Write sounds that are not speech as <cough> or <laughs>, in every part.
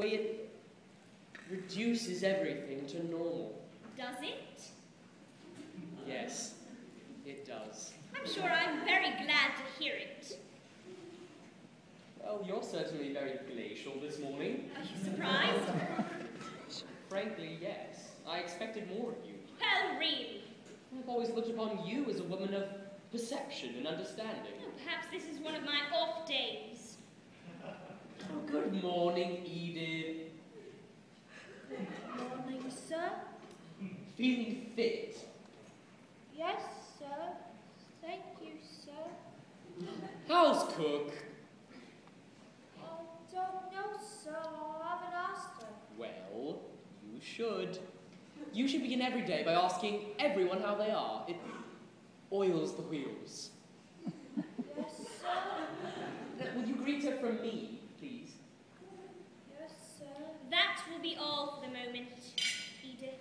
way it reduces everything to normal. Does it? Yes, it does. I'm sure I'm very glad to hear it. Well, you're certainly very glacial this morning. Are you surprised? Frankly, yes. I expected more of you. Well, really. I've always looked upon you as a woman of perception and understanding. Well, perhaps this is one of my off days. Oh, good morning, Edith. Good morning, sir. Feeling fit? Yes, sir. Thank you, sir. How's cook? Oh, don't know, sir. I haven't asked her. Well, you should. You should begin every day by asking everyone how they are. It oils the wheels. Yes, sir. Will you greet her from me, please? Yes, sir. That will be all for the moment, Edith.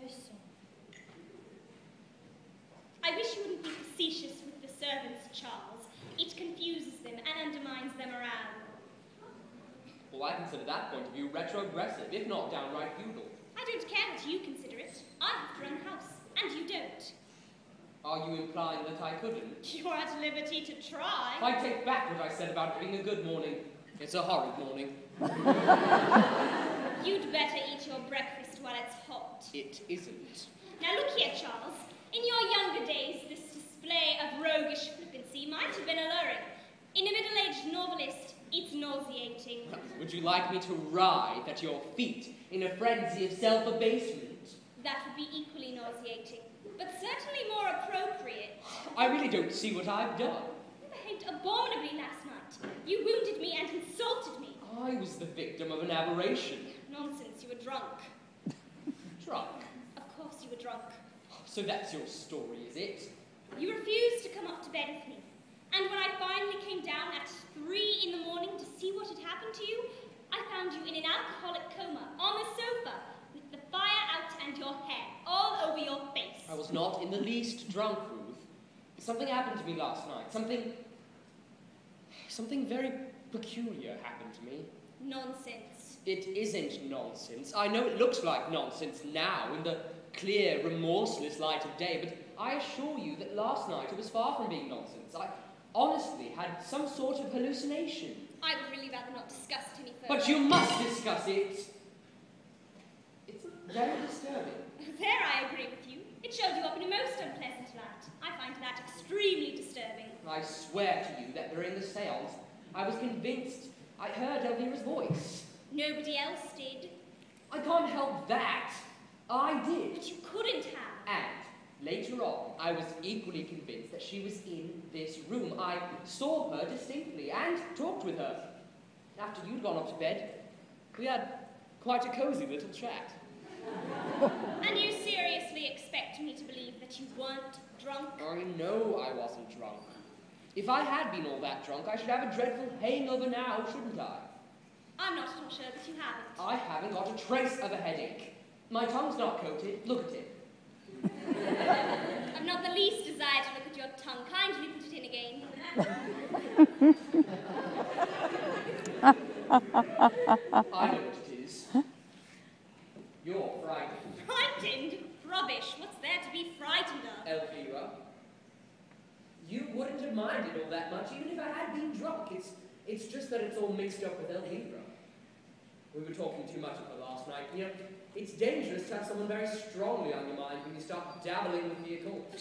Yes, sir. I wish you wouldn't be facetious with the servants, Charles. It confuses them and undermines their morale. Well, I consider that point of view retrogressive, if not downright feudal. I don't care what you consider it. I have to run the house, and you don't. Are you implying that I couldn't? <laughs> You're at liberty to try. I take back what I said about it being a good morning. It's a horrid morning. <laughs> You'd better eat your breakfast while. It isn't. Now look here, Charles. In your younger days, this display of roguish flippancy might have been alluring. In a middle-aged novelist, it's nauseating. Would you like me to writhe at your feet in a frenzy of self-abasement? That would be equally nauseating, but certainly more appropriate. I really don't see what I've done. You behaved abominably last night. You wounded me and insulted me. I was the victim of an aberration. Nonsense, you were drunk. Drunk. Of course you were drunk. So that's your story, is it? You refused to come up to bed with me. And when I finally came down at three in the morning to see what had happened to you, I found you in an alcoholic coma on the sofa with the fire out and your hair all over your face. I was not in the least drunk, Ruth. Something happened to me last night. Something. Something very peculiar happened to me. Nonsense. It isn't nonsense. I know it looks like nonsense now in the clear, remorseless light of day, but I assure you that last night it was far from being nonsense. I honestly had some sort of hallucination. I would really rather not discuss it any further. But you must discuss it. It's very disturbing. There I agree with you. It showed you up in a most unpleasant light. I find that extremely disturbing. I swear to you that during the seance, I was convinced I heard Elvira's voice. Nobody else did. I can't help that. I did. But you couldn't have. And later on, I was equally convinced that she was in this room. I saw her distinctly and talked with her. After you'd gone off to bed, we had quite a cozy little chat. And you seriously expect me to believe that you weren't drunk? I know I wasn't drunk. If I had been all that drunk, I should have a dreadful hangover now, shouldn't I? I'm not at all sure that you haven't. I haven't got a trace of a headache. My tongue's not coated. Look at it. <laughs> I've not the least desire to look at your tongue. Kindly put it in again. <laughs> I know what it is. You're frightened, Frightened? Rubbish. What's there to be frightened of? Elvira. You wouldn't have minded all that much, even if I had been drunk. It's, it's just that it's all mixed up with Elvira. We were talking too much of her last night. You know, it's dangerous to have someone very strongly on your mind when you start dabbling with the occult.